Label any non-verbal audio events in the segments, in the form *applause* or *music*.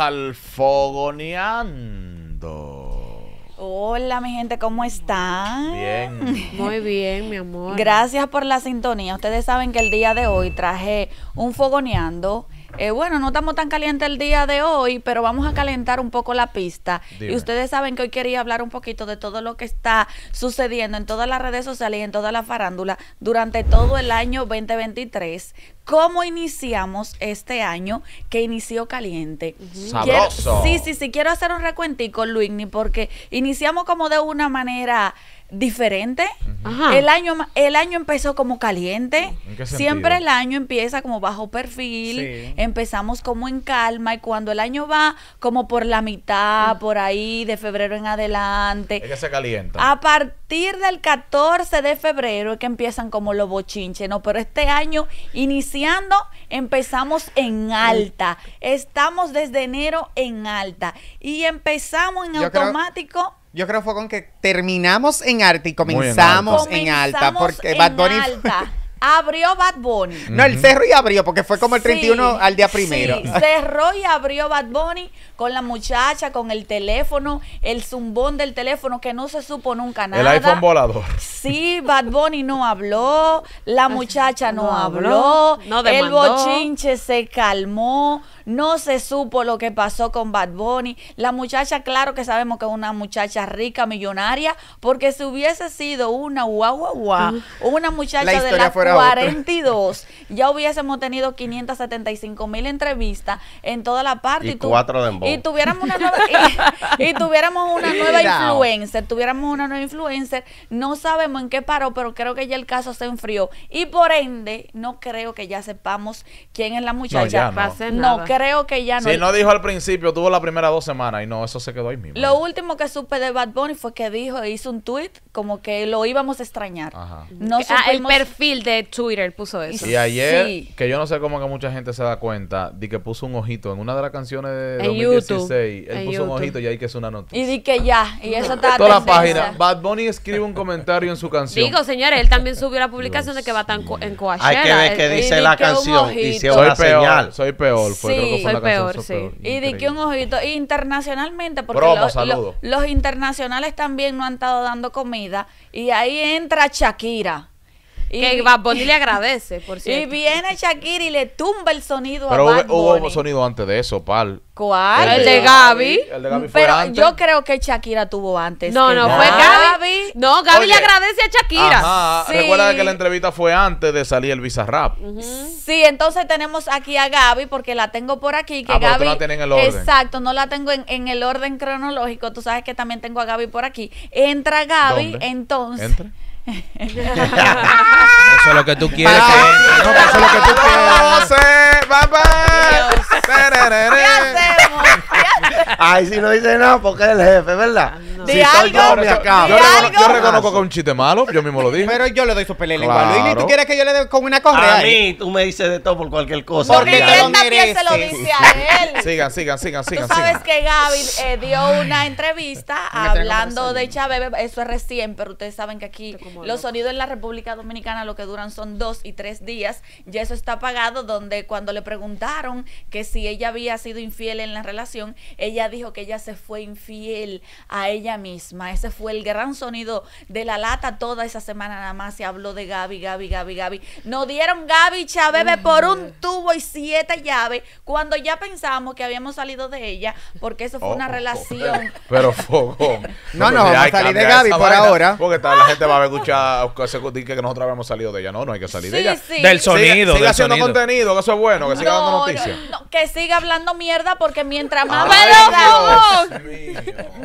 al Fogoneando. Hola, mi gente, ¿cómo están? Bien. Muy bien, mi amor. Gracias por la sintonía. Ustedes saben que el día de hoy traje un fogoneando. Eh, bueno, no estamos tan calientes el día de hoy, pero vamos a calentar un poco la pista. Dime. Y ustedes saben que hoy quería hablar un poquito de todo lo que está sucediendo en todas las redes sociales y en toda la farándula durante todo el año 2023. ¿Cómo iniciamos este año que inició caliente? Sabroso. sí, sí, sí. Quiero hacer un recuentico, Luigni, porque iniciamos como de una manera diferente. Ajá. El año, el año empezó como caliente. ¿En qué Siempre el año empieza como bajo perfil. Sí. Empezamos como en calma. Y cuando el año va como por la mitad, por ahí, de febrero en adelante. Es que se calienta. A partir del 14 de febrero es que empiezan como los bochinches, ¿no? Pero este año, iniciando, empezamos en alta. Estamos desde enero en alta. Y empezamos en Yo creo- automático. Yo creo fue con que terminamos en alta y en comenzamos en, alta. comenzamos Porque en Bad Bunny. alta. Abrió Bad Bunny. No, el cerro y abrió, porque fue como el Sí, 31 al día primero. Sí, *laughs* cerró y abrió Bad Bunny con la muchacha, con el teléfono, el zumbón del teléfono que no se supo nunca nada. El iPhone volador. Sí, Bad Bunny no habló, la muchacha no, no habló, habló, no el bochinche se calmó, no se supo lo que pasó con Bad Bunny. La muchacha, claro que sabemos que es una muchacha rica, millonaria, porque si hubiese sido una guau guau guau, una La muchacha de otra. 42, ya hubiésemos tenido 575 mil entrevistas en toda la parte. Y tuviéramos una nueva, *laughs* y, y tuviéramos una nueva influencer, tuviéramos una nueva influencer, no sabemos en qué paró, pero creo que ya el caso se enfrió. Y por ende, no creo que ya sepamos quién es la muchacha. ya no. Pase No, nada. creo que ya no. Si no dijo al principio, tuvo la primera dos semanas y no, eso se quedó ahí mismo. Lo último que supe de Bad Bunny fue que dijo, hizo un tweet como que lo íbamos a extrañar. Ajá. No Ah, el perfil de Twitter puso eso. Y ayer, Sí. que yo no sé cómo que mucha gente se da cuenta, de que puso un ojito en una de las canciones de En 2016. YouTube. Él En puso un ojito y ahí que es una Y noticia. di que ya, y eso está Toda la página. Bad Bunny escribe un comentario en su canción. Digo, señores, él también subió la publicación de que va tan co- en Coachella. Hay que ver qué dice y la di que canción y si soy una peor, señal. soy peor. Fue, creo que Sí. fue la Soy canción, peor, soy sí. peor. Y di que un ojito internacionalmente, porque Promo, los internacionales también no han estado dando comida. Y ahí entra Shakira. Y, Que Bad Bunny le agradece, por y cierto. viene Shakira y le tumba el sonido Pero a Bad hubo, hubo Bunny. sonido antes de eso, pal. ¿Cuál? El de Gaby. El de Gaby fue Pero antes. yo creo que Shakira tuvo antes. No, no, fue Gaby. No, Gaby le agradece a Shakira. Ajá. Sí. Recuerda que la entrevista fue antes de salir el Bizarrap. Sí, entonces tenemos aquí a Gaby, porque la tengo por aquí. Que Ah, pero tú Gaby, la en el orden. Exacto, no la tengo en, en el orden cronológico. Tú sabes que también tengo a Gaby por aquí. Entra Gaby, ¿Dónde? entonces. ¿Entre? *laughs* Eso es lo que tú quieres que entre. No, eso es lo que tú quieres. ¿Qué hacemos? ¿Qué hacemos? Ay, si no dice nada, porque es el jefe, ¿verdad? Di Si soy algo. yo, me acabo. Yo, recono- algo. yo reconozco que es un chiste malo, yo mismo lo dije. Pero yo le doy su pelea Claro. a Luis. ¿Y tú quieres que yo le dé con una correa? A mí, tú me dices de todo por cualquier cosa. Porque Mira, lo él también se lo dice a él. Sigan, sigan, sigan, Tú sigan, sabes sigan. que Gaby eh, dio una entrevista *laughs* hablando de. Chávez, eso es recién, pero ustedes saben que aquí los sonidos en la República Dominicana lo que duran son dos y tres días, ya eso está pagado, donde cuando le preguntaron que si ella había sido infiel en la relación, ella dijo que ella se fue infiel a ella misma, ese fue el gran sonido de la lata, toda esa semana nada más se habló de Gaby, Gaby, Gaby, Gaby, nos dieron Gaby Chávez por un tubo y siete llaves, cuando ya pensamos que habíamos salido de ella, porque eso fue Oh, una oh, relación. *laughs* Pero fogón. No, no, pero vamos hay a que salir de Gaby por vaina, ahora. Porque tal, la gente va a escuchar que, nosotros habíamos salido de ella. No, no hay que salir de ella. sí. Del Siga- sonido, Siga del haciendo sonido. contenido, que eso es bueno, que siga dando No, noticias. no, no, que siga hablando mierda porque mientras más Ay.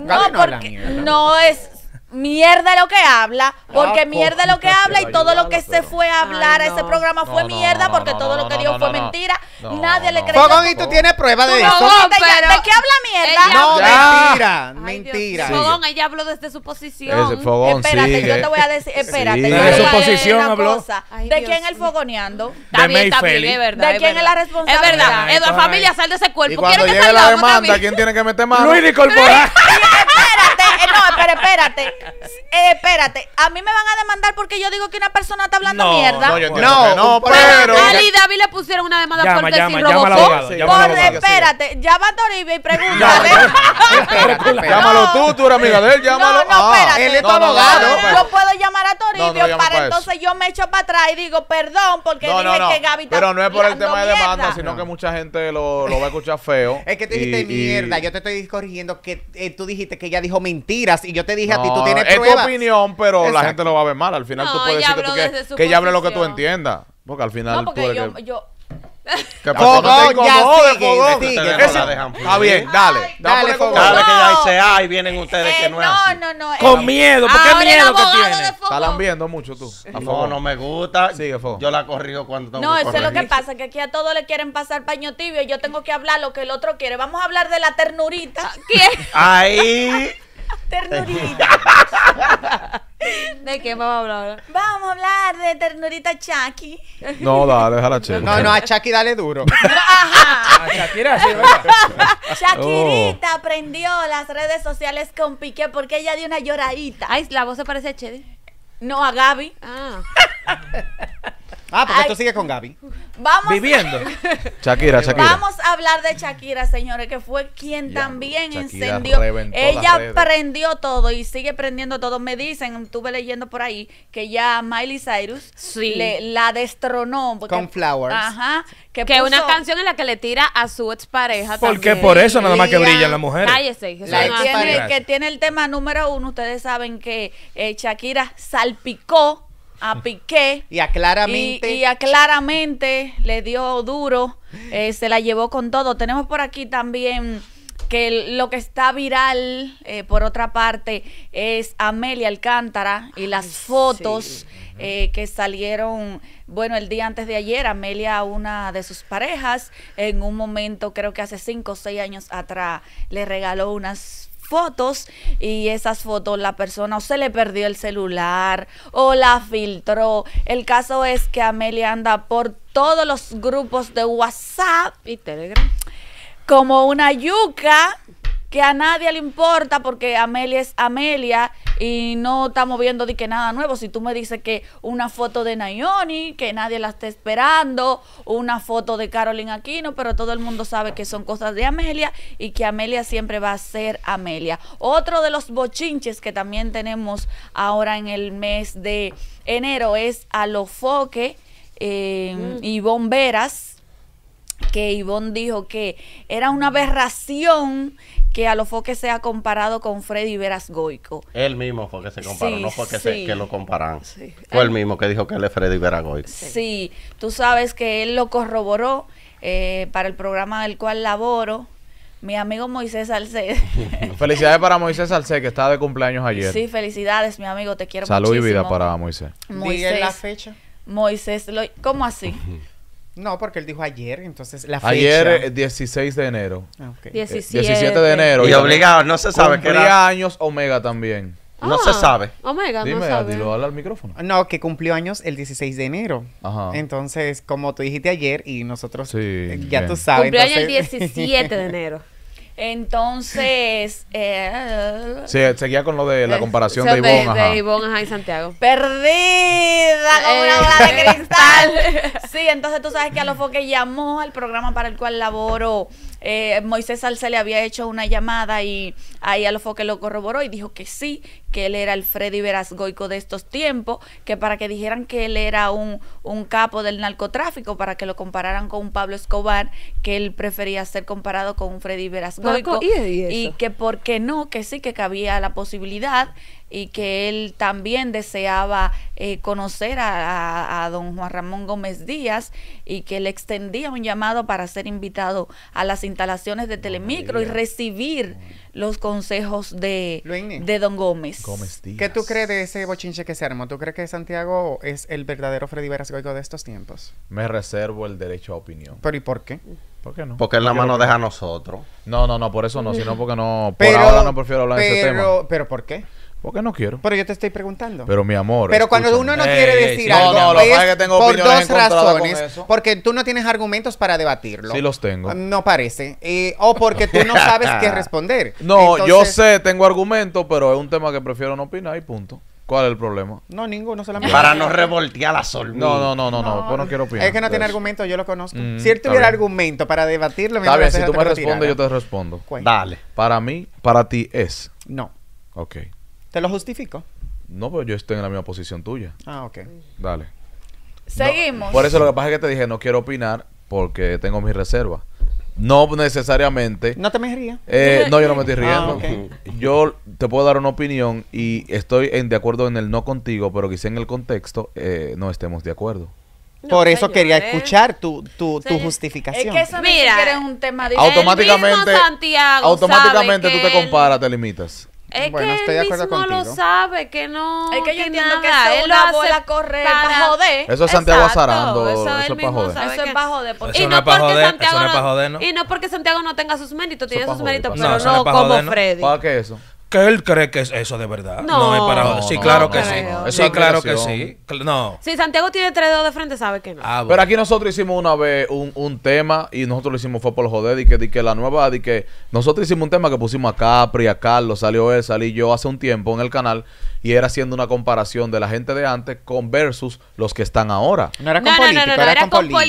No, porque no es mierda lo que habla, porque Ah, mierda lo que habla y todo lo que se fue a Ay, hablar a ese programa fue No, no, mierda porque no, todo no, lo que no, dio no, fue mentira. No, Nadie le creyó. Fogón, ¿y tú tienes prueba de eso? Fogón, de, pero- ¿De qué habla mierda? Ella- No, mentira, Ay, Dios mentira. mío. Fogón, ella habló desde su posición. Ese fogón Espérate, sigue. yo te voy a decir, espérate, Sigue. yo te Desde voy su a decir posición una habló. cosa. Ay, ¿De Dios quién el mío. fogoneando? Está de bien, está Mayfeli. bien, es verdad. ¿De quién es verdad. la responsabilidad? Es verdad. Ay, Eduardo, familia, sal de ese Y cuerpo. cuando ¿Quieren que llegue la salgamos demanda, también? ¿quién tiene que meter mano? Luis Corporal. *laughs* espérate, eh, no, pero espérate, eh, espérate. A mí me van a demandar porque yo digo que una persona está hablando No, mierda. No, yo entiendo No, que no, pero... A Ali y David le pusieron una demanda Llama, por llama, decir llama al Robocop. abogado. Sí. llama al abogado. espérate, llama a Toribio y pregúntale. Llámalo tú, tú eres amiga de él, llámalo. No, no, Ah. espérate. él es tu No, no, abogado. Yo puedo llamar a Toribio para entonces yo me echo para atrás y digo perdón porque dije que Gaby está Pero no es por el tema de demanda, sino que mucha gente lo, lo va a escuchar feo. *laughs* Es que tú dijiste mierda, yo te estoy corrigiendo que eh, tú dijiste que ella dijo mentiras y yo te dije a ti, No, tú tienes es pruebas. tu opinión, pero la gente lo va a ver mal. Al final No, tú puedes decir que tú ella hable lo que tú entiendas. Porque al final No, tú porque eres yo, que... yo ¿Qué pasa? Fogón, No te ya sigue, no Está bien, Ay. dale. Dale, Dale, vez que No. ya dice ay, vienen ustedes que no es no, así. no, no. Con eh, miedo, ¿por qué el miedo que tiene? Está lambiendo mucho tú. a No, no me gusta. Sigue, Fogón. Yo la corrijo cuando tengo No, que eso es lo que pasa, que aquí a todos le quieren pasar paño tibio y yo tengo que hablar lo que el otro quiere. Vamos a hablar de la ternurita. ¿Quién? Ahí. *laughs* Ternurita. *laughs* ¿De qué vamos a hablar ahora? Vamos a hablar de ternurita Chucky. No, dale, déjala chévere. No, no, a Chucky dale duro. *laughs* Ah, Shakira, sí, ¿verdad? *laughs* Shakirita prendió las redes sociales con Piqué porque ella dio una lloradita. Ay, la voz se parece a Chedi. No, a Gaby. Ah. *laughs* Ah, porque Ay. tú sigues con Gaby. Vamos, Viviendo. *laughs* Shakira, Shakira. Vamos a hablar de Shakira, señores, que fue quien también Shakira encendió. reventó las Ella redes. prendió todo y sigue prendiendo todo. Me dicen, estuve leyendo por ahí, que ya Miley Cyrus Sí. le, la destronó. porque- Con Flowers. Ajá. Que, Que puso- una canción en la que le tira a su expareja Porque también. por eso nada más que Liam, brillan las mujeres. Cállese. La no que tiene, que tiene el tema número uno. Ustedes saben que eh, Shakira salpicó a Piqué. Y a claramente. Y, y a claramente le dio duro, eh, se la llevó con todo. Tenemos por aquí también que lo que está viral, eh, por otra parte, es Amelia Alcántara y las fotos eh, que salieron, bueno, el día antes de ayer, Amelia, una de sus parejas, en un momento, creo que hace cinco o seis años atrás, le regaló unas fotos y esas fotos la persona o se le perdió el celular o la filtró. El caso es que Amelia anda por todos los grupos de WhatsApp Y Telegram. como una yuca que a nadie le importa porque Amelia es Amelia y no estamos viendo de que nada nuevo. Si tú me dices que una foto de Nayoni, que nadie la está esperando, una foto de Carolyn Aquino, pero todo el mundo sabe que son cosas de Amelia y que Amelia siempre va a ser Amelia. Otro de los bochinches que también tenemos ahora en el mes de enero es Alofoque eh, y Bomberas que Ivonne dijo que era una aberración que a lo foque sea comparado con Freddy Veras Goico. Él mismo fue que se comparó, Sí, no fue que, se- que lo comparan. Sí. Fue el mismo que dijo que él es Freddy Veragoy. Sí, tú sabes que él lo corroboró eh, para el programa del cual laboro. Mi amigo Moisés Salcedo. *laughs* Felicidades para Moisés Salcé, que está de cumpleaños ayer. sí, felicidades, mi amigo, te quiero Salud y muchísimo. vida para Moisés. Diga la Moisés. fecha. Moisés, lo- ¿cómo así? *laughs* No, porque él dijo ayer, entonces la fecha. Ayer, eh, 16 de enero. Ah, ok. Eh, 17. 17 de enero. Y obligado, no se sabe que Cumplía era. años Omega también. No Ah, se sabe. Omega, Dime, no sabe. dilo, al micrófono. No, que cumplió años el 16 de enero. Ajá. Entonces, como tú dijiste ayer y nosotros Sí, eh, ya bien. tú sabes. El entonces- *laughs* 17 de enero. Entonces, eh, Sí, seguía con lo de la comparación O sea, de Ivonne. ajá. de Ivonne, ajá, y Santiago. Perdida como una Eh. bola de *laughs* cristal. Sí, entonces tú sabes que a lo que llamó al programa para el cual laboro. Eh, Moisés Salce le había hecho una llamada y ahí a lo que lo corroboró y dijo que sí, que él era el Freddy Verazgoico de estos tiempos, que para que dijeran que él era un, un capo del narcotráfico, para que lo compararan con un Pablo Escobar, que él prefería ser comparado con un Freddy Verazgoico. Marco, ¿y y que por qué no, que sí que cabía la posibilidad y que él también deseaba eh, conocer a, a- a don Juan Ramón Gómez Díaz y que le extendía un llamado para ser invitado a las instalaciones de Telemicro y recibir los consejos de, de don Gómez. Gómez Díaz. ¿Qué tú crees de ese bochinche que se armó? ¿Tú crees que Santiago es el verdadero Freddy Verasgoico de estos tiempos? Me reservo el derecho a opinión. ¿Pero y por qué? ¿Por qué no? Porque él la mano deja a nosotros. No, no, no, por eso no, sino porque no. Por Pero- ahora no prefiero hablar de ese tema. pero, ¿Pero por qué? Porque no quiero. Pero yo te estoy preguntando. Pero mi amor. Pero cuando uno no quiere ey, decir sí. algo, No, no, lo que es pasa es que tengo por opiniones dos razones. eso. Porque tú no tienes argumentos para debatirlo. Sí los tengo. No parece. Eh, o porque tú no *laughs* sabes qué responder. No, yo sé, tengo argumentos, pero es un tema que prefiero no opinar y punto. ¿Cuál es el problema? No, ninguno, solamente. Para no revoltear la sol. No, no, no, no, no, pues no quiero opinar. Es que no tiene eso. argumento, yo lo conozco. Mm, si él tuviera argumento para debatirlo, Está bien, si tú me respondes, yo te respondo. Dale. Para mí, para ti es. No. Ok. ¿Te lo justifico? No, pero yo estoy en la misma posición tuya. Ah, ok. Dale. Seguimos. Por eso lo que pasa es que te dije, no quiero opinar porque tengo mis reservas. No necesariamente. No te me rías. Eh, no, yo no me estoy riendo. Ah, Yo te puedo dar una opinión y estoy en de acuerdo en el no contigo, pero quizá en el contexto eh, no estemos de acuerdo. Por eso quería escuchar tu, tu, tu Señor. es justificación. que eso ni Mira, siquiera es un tema diferente. Automáticamente, mismo Santiago automáticamente sabe tú te comparas, te limitas. Es Bueno, que estoy de él acuerdo mismo lo contigo. sabe, que no. Es que yo entiendo que eso es él lo una hace bola correr para joder. Eso es Santiago Exacto, Azarando, eso eso él es joder. sabe Eso es para joder. porque- Eso Y no porque joder, Santiago eso no es pa' no- joder, ¿no? Y no porque Santiago no tenga sus méritos, tiene sus joder, méritos, pero. No, como. Freddy. ¿Para qué eso? Que él cree que es eso de verdad. No, No, es para. Sí, no, claro no que creo. sí. Eso Sí, es claro que sí. No. Si Santiago tiene tres dedos de frente, sabe que no. Ah, Pero aquí nosotros hicimos una vez un, un tema y nosotros lo hicimos fue por joder y que, di que la nueva, di que nosotros hicimos un tema que pusimos a Capri, a Carlos, salió él, salí yo hace un tiempo en el canal y era haciendo una comparación de la gente de antes con versus los que están ahora. No era con no, no, políticos, no, no, era, era con políticos.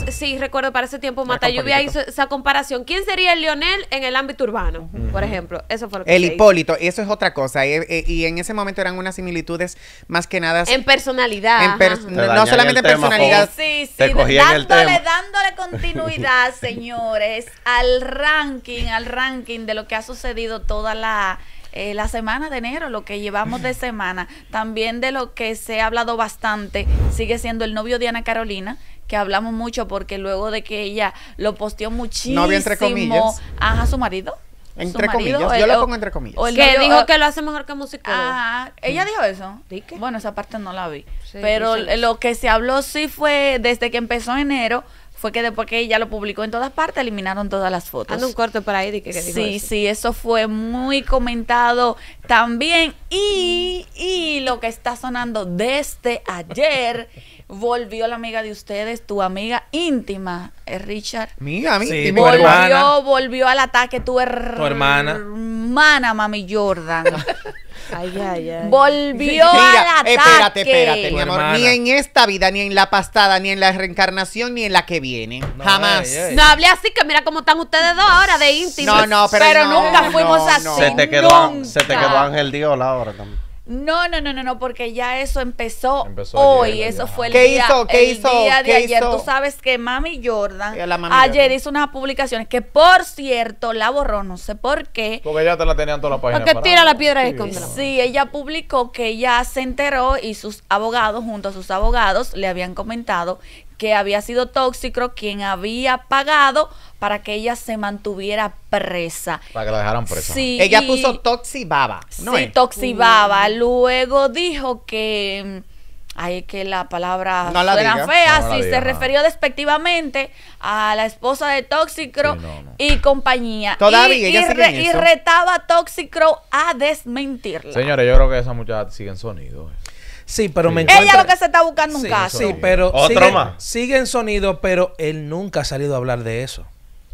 políticos. Sí, recuerdo para ese tiempo Era Mata con Lluvia políticos. hizo esa comparación. ¿Quién sería el Lionel en el ámbito urbano, por ejemplo? Eso fue lo que El. Hipólito, eso es otra cosa. eh, eh, y en ese momento eran unas similitudes más que nada. En personalidad. En per- ajá. no, no solamente en personalidad. Sí, sí, Te sí, dándole, tema. dándole continuidad, *laughs* señores, al ranking, al ranking de lo que ha sucedido toda la, eh, la semana de enero, lo que llevamos de semana. También de lo que se ha hablado bastante, sigue siendo el novio de Ana Carolina, que hablamos mucho porque luego de que ella lo posteó muchísimo. Novio entre comillas. Ajá, su marido. Entre Su marido, comillas, yo lo pongo entre comillas. o el Que dijo o- que lo hace mejor que músico. Ajá, ella dijo eso. ¿Di qué? Bueno, esa parte no la vi. Sí, Pero lo que se habló sí fue desde que empezó enero, fue que después que ella lo publicó en todas partes, eliminaron todas las fotos. Anda un corte por ahí de que, que dijo Sí, eso. sí, eso fue muy comentado también. Y, y lo que está sonando desde ayer, volvió la amiga de ustedes, tu amiga íntima, eh, Richard. Mira, a mí. Sí, tu cuál- hermana. Volvió, volvió al ataque tu, her- Tu hermana. hermana, mami Jordan. *laughs* Ay, ay, ay. Volvió *laughs* Mira, al ataque. espérate, espérate, mi amor. Ni en esta vida, ni en la pasada, ni en la reencarnación, ni en la que viene. No, Jamás. No hable así, que mira cómo están ustedes dos ahora de íntimos. No, no, pero, Pero no, nunca fuimos no, así. Se te quedó, nunca. se te quedó Ángel Diola ahora también. No, no, no, no, no, porque ya eso empezó, Empezó hoy. ayer, eso ya. fue el ¿Qué día, hizo? ¿Qué el hizo? día de ¿Qué ayer. hizo? Tú sabes que Mami Jordan Mami ayer Jordan. hizo unas publicaciones que, por cierto, la borró, no sé por qué. Porque ya te la tenían toda la página. Porque tira la piedra y escóndela. Sí, ella publicó que ella se enteró y sus abogados, junto a sus abogados, le habían comentado que había sido Tóxico quien había pagado para que ella se mantuviera presa. Para que la dejaran presa. Sí, Ella y- puso Toxi Baba. ¿no sí, es? Toxibaba. Luego dijo que. Ay, es que la palabra No la suena fea. No la sí, diga, se no. refirió despectivamente a la esposa de Toxicro Sí, no, no. y compañía. Todavía, y, ella y sigue en y eso. retaba a Toxicro a desmentirla. Señores, yo creo que esa muchacha sigue en sonido. Sí, pero me. Ella lo que se está buscando un Sí, caso. Sí, pero Otro sigue, más. sigue en sonido, pero él nunca ha salido a hablar de eso.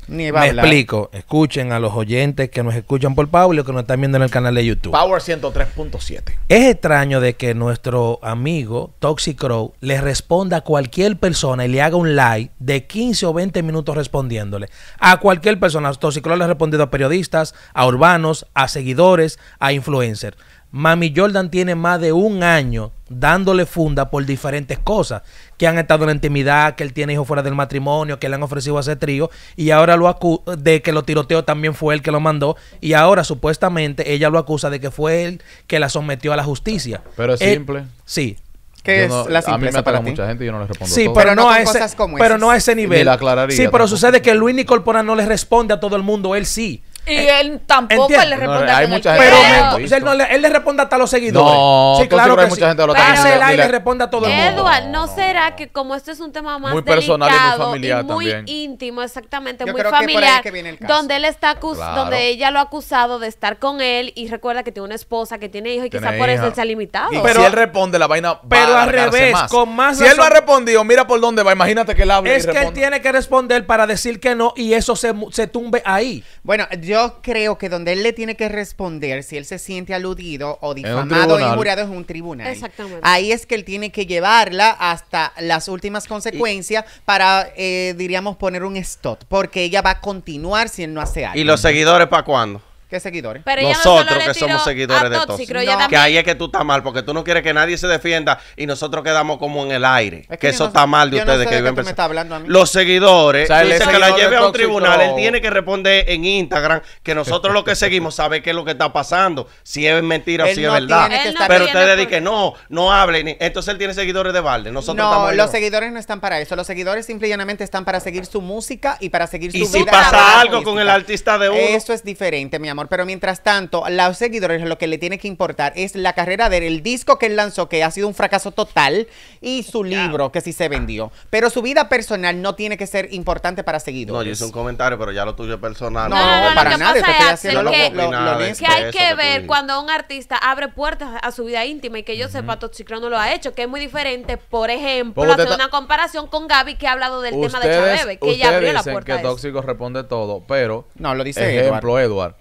Ni va a Me hablar. explico. Escuchen a los oyentes que nos escuchan por Pablo y que nos están viendo en el canal de YouTube. Power 103.7. Es extraño de que nuestro amigo Toxic Crow le responda a cualquier persona y le haga un live de 15 o 20 minutos respondiéndole. A cualquier persona. Toxic Crow le ha respondido a periodistas, a urbanos, a seguidores, a influencers. Mami Jordan tiene más de un año dándole funda por diferentes cosas. Que han estado en la intimidad, que él tiene hijos fuera del matrimonio, que le han ofrecido hacer trío. Y ahora lo acu de que lo tiroteó también fue él que lo mandó. Y ahora supuestamente ella lo acusa de que fue él que la sometió a la justicia. Pero es Eh, simple. Sí. ¿Qué Yo es no- la a mí me simpleza para ti? mucha gente y yo no les respondo Sí, todo. pero, no a ese, cosas como pero esas. no a ese nivel. Ni la aclararía sí, pero tampoco. sucede que Luis Nicole Porán no le responde a todo el mundo, él sí. Y él tampoco entiendo. le responde No, hay mucha pelo. Pero Pero- me- o sea, él, no le, él le responde hasta a los seguidores. No, sí, claro que hay mucha gente lo está hace live y le responde a todo el mundo. Edward, ¿no será que como este es un tema más Muy personal y muy delicado familiar muy también. íntimo, exactamente, Yo muy creo que por ahí familiar, que viene el caso. donde él está acus- Claro. donde ella lo ha acusado de estar con él y recuerda que tiene una esposa, que tiene hijos y Tiene quizá por eso él se ha limitado. Y Pero- si él responde, la vaina va pero a al revés, más. con más Si él no ha respondido, mira por dónde va. Imagínate que él hable Es y que él tiene que responder para decir que no y eso se, mu- se tumbe ahí. Bueno, yo creo que donde él le tiene que responder si él se siente aludido o difamado o injuriado es un tribunal. Exactamente. Ahí es que él tiene que llevarla hasta las últimas consecuencias para, eh, diríamos, poner un stop, porque ella va a continuar si él no hace algo. ¿Y los seguidores para cuándo? ¿Qué seguidores? Pero ella no Nosotros que somos seguidores de Tóxico, Tóxico. ella No. Que ahí es que tú estás mal, porque tú no quieres que nadie se defienda y nosotros quedamos como en el aire. Es que, eso no- está mal de yo no ustedes sé que de qué viven tú me pensando. estás hablando a mí. Los seguidores, O sea, él dice es que la lleve a un tribunal, él tiene que responder en Instagram que nosotros lo que *laughs* seguimos sabe qué es lo que está pasando, si es mentira o si no es verdad. que Pero ustedes por- dicen que no, no hablen. Entonces él tiene seguidores de balde. Nosotros No, estamos los seguidores no están para eso. Los seguidores simple y llanamente están para seguir su música y para seguir su Y si vida pasa algo con el artista de uno. Eso es diferente, mi amor. Pero mientras tanto, los seguidores lo que le tiene que importar es la carrera de él, el disco que él lanzó, que ha sido un fracaso total, y su libro, que sí se vendió. Pero su vida personal no tiene que ser importante para No, seguidores. yo hice un comentario, pero ya lo tuyo es personal. No, No, no, no, para nada. Estoy es, haciendo lo, que- lo- que hay que ver cuando un artista abre puertas a su vida íntima y que yo sepa, Toxicro no lo ha hecho, que es muy diferente, por ejemplo, hacer una comparación con Gaby que ha hablado del tema de Chabebe, que ella abrió la dicen puerta. que a eso. Tóxico responde todo, pero... No, lo dice Ejemplo, Edward.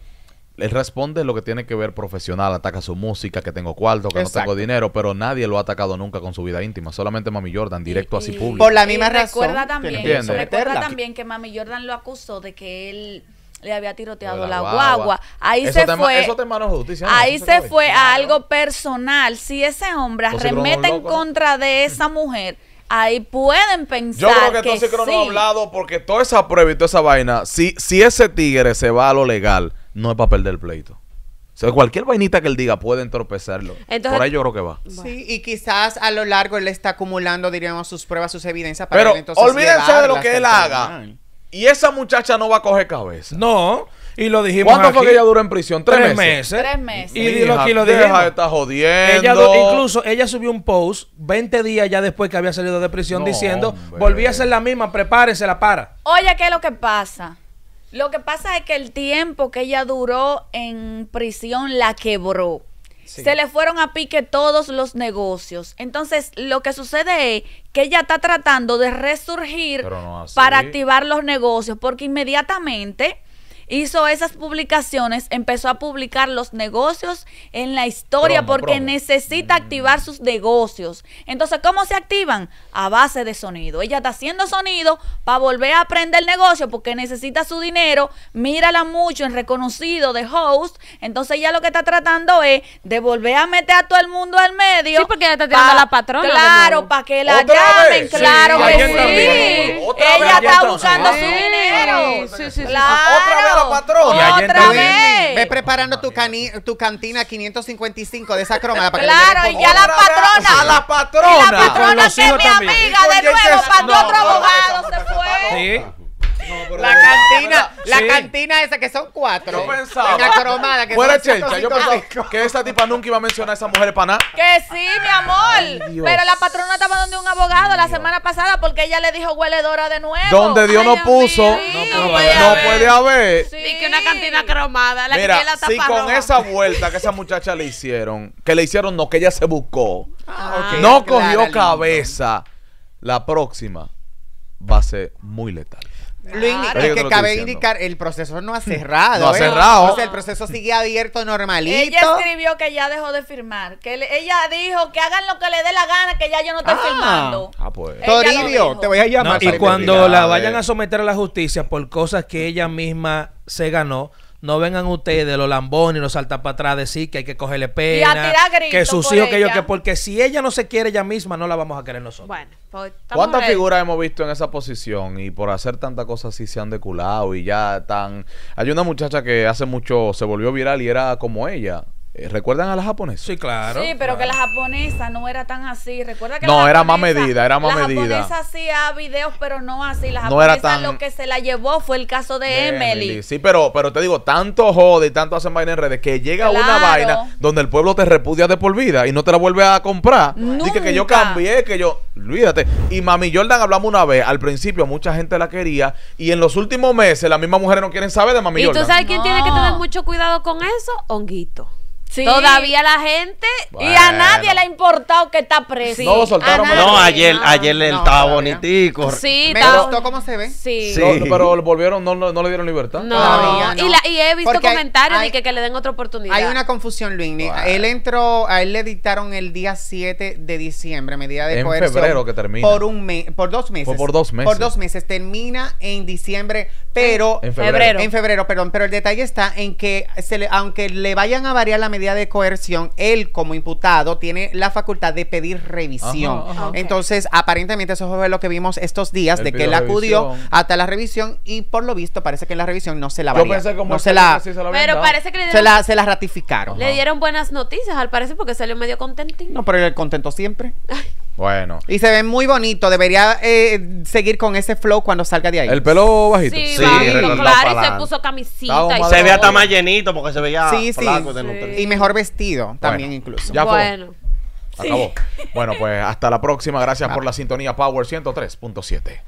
Él responde lo que tiene que ver profesional, ataca su música, que tengo cuarto, que no tengo dinero, pero nadie lo ha atacado nunca con su vida íntima, solamente Mami Jordan, directo así Y- público. Por la y misma razón, Recuerda también, que recuerda también que Mami Jordan lo acusó de que él le había tiroteado la, la guagua. guagua. Ahí Eso se fue. eso te mano de justicia, ¿no? ahí se se fue. a algo personal. Si ese hombre no arremete en ¿no? contra de esa mujer, ahí pueden Yo pensar creo que Tóxico sí. no ha hablado porque toda esa prueba y toda esa vaina, si, si ese tigre se va a lo legal, no es para perder el pleito. O sea, cualquier vainita que él diga puede entorpecerlo. Entonces- Por ahí yo creo que va. Sí, y quizás a lo largo él está acumulando, diríamos, sus pruebas, sus evidencias para Pero él entonces olvídense de lo que él haga. Y esa muchacha no va a coger cabeza. No, y lo dijimos ¿Cuánto fue que ella duró en prisión? ¿Tres, Tres meses? meses. Tres meses. Y dilo Hija, aquí lo deja dijimos. de estar jodiendo. Ella incluso ella subió un post 20 días ya después que había salido de prisión No, diciendo, hombre. volví a ser la misma, prepárese la para. Oye, ¿qué es lo que pasa? Lo que pasa es que el tiempo que ella duró en prisión la quebró. Se le fueron a pique todos los negocios. Entonces, lo que sucede es que ella está tratando de resurgir no para activar los negocios, porque inmediatamente hizo esas publicaciones, empezó a publicar los negocios en la historia Promo, porque promo. necesita activar sus negocios. Entonces, ¿cómo se activan? A base de sonido. Ella está haciendo sonido para volver a aprender el negocio porque necesita su dinero. Mírala mucho en reconocido de host. Entonces, ella lo que está tratando es de volver a meter a todo el mundo al medio. Sí, porque ella está tirando pa- a la patrona Claro, para que la ¿Otra llamen. vez? Claro Sí, que sí. también. Otra vez, Ella está buscando su dinero. sí, sí, sí. Claro. Otra vez la patrona. Y ayer Otra vez. Ve preparando tu, cani- tu cantina 555 de esa cromada para Claro, y ya la patrona. A la Y la patrona. Patrona que es mi también. amiga de nuevo, para no, otro abogado se fue. Sí. La cantina, la Sí. cantina esa que son cuatro. Yo pensaba. En la cromada que Fuera chelcha, yo 155. pensaba que esa tipa nunca iba a mencionar a esa mujer para nada. Que sí, mi amor. Pero la patrona estaba donde un abogado la semana pasada porque ella le dijo hueledora de nuevo. Donde Dios Ay, no Dios puso, mío. No no, puede haber. puede haber. Sí. Y que una cantina cromada, la que Mira, tiene la si con roja. esa vuelta que esa muchacha le hicieron, que le hicieron no, que ella se buscó, Ah, no Clara, cogió lindo. cabeza, la próxima va a ser muy letal. Luis, Claro. es Oye, que cabe indicar, el proceso no ha cerrado. *laughs* No ha ¿eh? cerrado. O sea, el proceso sigue abierto normalito. Ella escribió que ya dejó de firmar. Que le- ella dijo que hagan lo que le dé la gana, que ya yo no estoy Ah. firmando. Ah, pues. Ella Toribio, te voy a No, llamar. y cuando la eh. vayan a someter a la justicia por cosas que ella misma se ganó, no vengan ustedes, los lambones, los salta para atrás, decir que hay que cogerle pena, que sus hijos, que yo, que porque si ella no se quiere ella misma, no la vamos a querer nosotros. Bueno, pues ¿Cuántas figuras hemos visto en esa posición y por hacer tantas cosas así se han deculado y ya tan... Hay una muchacha que hace mucho se volvió viral y era como ella. Eh, ¿Recuerdan a la japonesa? Sí, claro. Sí, pero que la japonesa no era tan así. Recuerda que No, la era más medida, era más la medida. La japonesa hacía videos, pero no así. La No japonesa era tan- lo que se la llevó fue el caso de, De Emily. Sí, pero, pero te digo, tanto jode y tanto hacen vaina en redes que llega una vaina donde el pueblo te repudia de por vida y no te la vuelve a comprar. Dice que yo Nunca. cambié, que yo. Olvídate. Y Mami Jordan hablamos una vez. Al principio mucha gente la quería y en los últimos meses las mismas mujeres no quieren saber de Mami ¿Y tú Jordan. sabes quién No. tiene que tener mucho cuidado con eso? Honguito. Sí. Todavía la gente... Y a nadie le ha importado que está preso. No lo soltaron, No, ayer, ayer él No, estaba bonitico. Sí, Me gustó cómo se ve. Sí. Sí. No, pero volvieron, no, no, no le dieron libertad. No. Y, la- y he visto Porque comentarios hay- de que, que le den otra oportunidad. Hay una confusión, Luis. Él entró, a él le dictaron el día 7 de diciembre, medida de En coerción. febrero que termina. Por un mes, por dos meses. Por dos meses. Por dos meses. Termina en diciembre, pero... En febrero. Febrero. En febrero, perdón, pero el detalle está en que se le- aunque le vayan a variar la medida de coerción, él como imputado tiene la facultad de pedir revisión. Ajá, ajá. Ok. Entonces, aparentemente eso fue lo que vimos estos días, Él de que él acudió revisión. hasta la revisión y por lo visto parece que en la revisión no se la Yo varía. pensé como no se la, sí se Pero dado. parece que le se dieron, la, se la ratificaron. le dieron buenas noticias, al parecer, porque salió medio contentín. No, pero él contento siempre. Bueno. Y se ve muy bonito. Debería eh, seguir con ese flow cuando salga de ahí. El pelo bajito. Sí, Sí, bajito, claro, y se puso camisita. Y Se de ve hasta más llenito porque se veía Sí, sí. flaco. Y mejor vestido también Bueno, incluso. Ya fue. bueno. Acabó. Bueno, pues hasta la próxima. Gracias por la sintonía Power 103.7.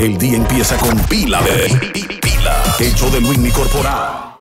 El día empieza con pila de pila. Hecho de Luis Corporal.